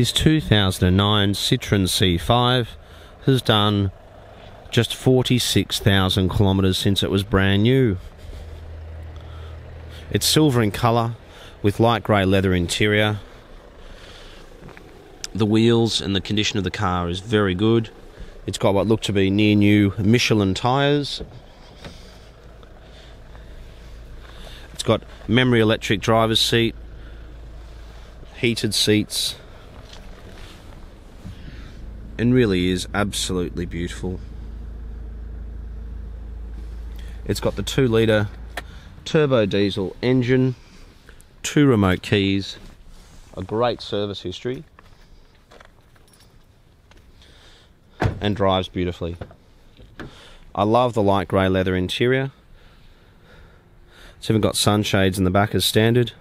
This 2009 Citroen C5 has done just 46,000 kilometres since it was brand new. It's silver in colour with light grey leather interior. The wheels and the condition of the car is very good. It's got what look to be near new Michelin tyres. It's got memory electric driver's seat, heated seats, and really is absolutely beautiful. It's got the 2 litre turbo diesel engine, two remote keys, a great service history, and drives beautifully. I love the light grey leather interior. It's even got sunshades in the back as standard.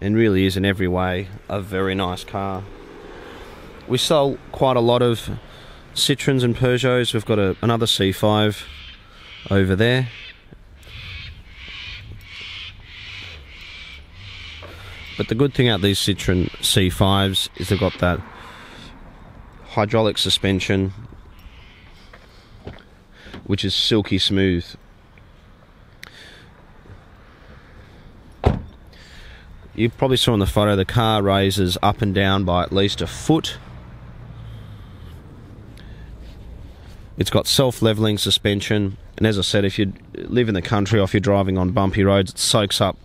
And really is in every way a very nice car. We sell quite a lot of Citroens and Peugeots. We've got a, another C5 over there. But the good thing about these Citroen C5s is they've got that hydraulic suspension, which is silky smooth. You probably saw in the photo the car raises up and down by at least a foot. It's got self-leveling suspension, and as I said, if you live in the country or if you're driving on bumpy roads, it soaks up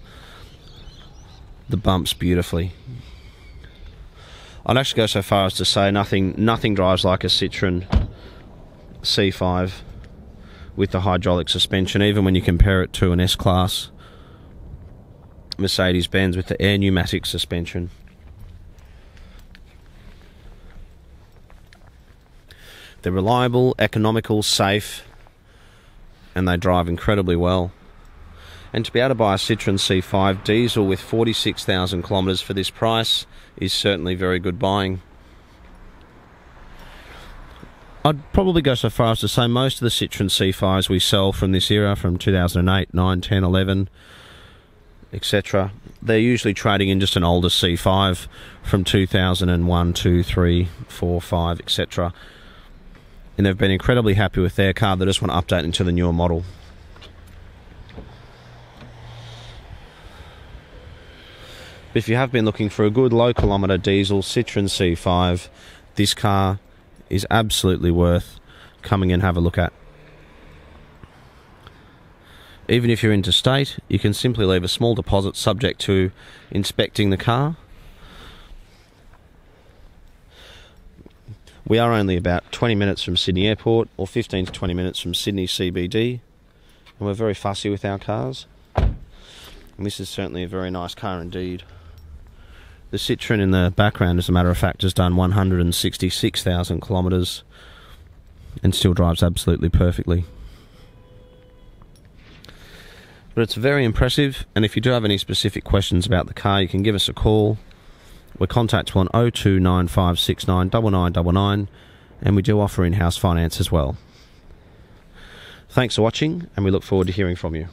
the bumps beautifully. I'd actually go so far as to say nothing nothing drives like a Citroen C5 with the hydraulic suspension, even when you compare it to an S Class Mercedes Benz with the air pneumatic suspension. They're reliable, economical, safe, and they drive incredibly well. And to be able to buy a Citroen C5 diesel with 46,000 kilometres for this price is certainly very good buying. I'd probably go so far as to say most of the Citroen C5s we sell from this era, from 2008, 9, 10, 11, etc. They're usually trading in just an older C5 from 2001, 2, 3, 4, 5, etc. And they've been incredibly happy with their car. They just want to update into the newer model. If you have been looking for a good low kilometre diesel Citroen C5, this car is absolutely worth coming and have a look at. Even if you're interstate, you can simply leave a small deposit subject to inspecting the car. We are only about 20 minutes from Sydney Airport or 15 to 20 minutes from Sydney CBD, and we're very fussy with our cars. And this is certainly a very nice car indeed. The Citroen in the background, as a matter of fact, has done 166,000 kilometres and still drives absolutely perfectly. But it's very impressive, and if you do have any specific questions about the car, you can give us a call. We're contactable on 0295699999, and we do offer in house finance as well. Thanks for watching, and we look forward to hearing from you.